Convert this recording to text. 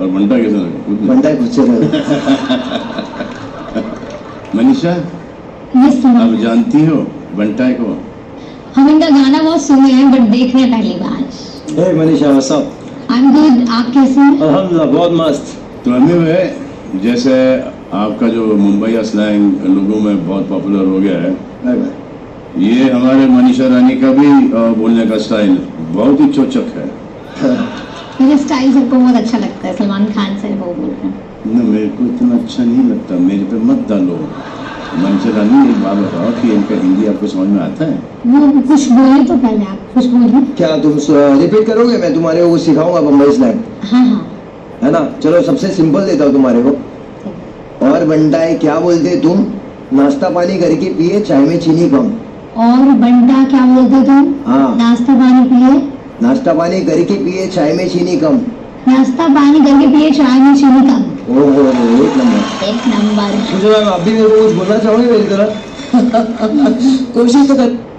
और बंटा कैसा लगा रहे मनीषा? यस आप जानती हो बंटाई को? हम इनका गाना बहुत सुने हैं बट देख रहे हैं पहली बार। Hey Manisha I am good आप कैसे हैं? अल्हम्दुलिल्लाह बहुत मस्त। तो अम्मी वे जैसे आपका जो मुंबई स्लैंग लोगों में बहुत पॉपुलर हो गया है ये हमारे मनीषा रानी का भी बोलने का स्टाइल बहुत ही चोचक है। मेरा स्टाइल सबको बहुत अच्छा लगता है सलमान खान से वो बोल रहे हैं। न मेरे को इतना अच्छा नहीं लगता। मेरे पे मत डालो। मनीषा रानी एक बात बताओ कि इनका हिंदी आपको समझ में आता है? वो कुछ बोले तो पहले आप कुछ बोलिए। क्या तुम रिपीट करोगे? मैं तुम्हारे को सिखाऊँगा बम्बई स्लैंग हाँ हाँ। है ना? चलो सबसे सिंपल देता हूँ तुम्हारे को। और बंटाए क्या बोलते तुम? नाश्ता पानी करके पिए चाय में चीनी कम। और बंटा क्या बोलते तुम? हाँ। नाश्ता पानी पिए। नाश्ता पानी घर के पिए चाय में चीनी कम। नाश्ता पानी घर के पिए चाय में चीनी कम। ओ हो हो एक नंबर। एक नंबर। मुझे मैम आप भी मेरे को कुछ बोलना चाहोगे मेरी तरह? कोशिश तो कर।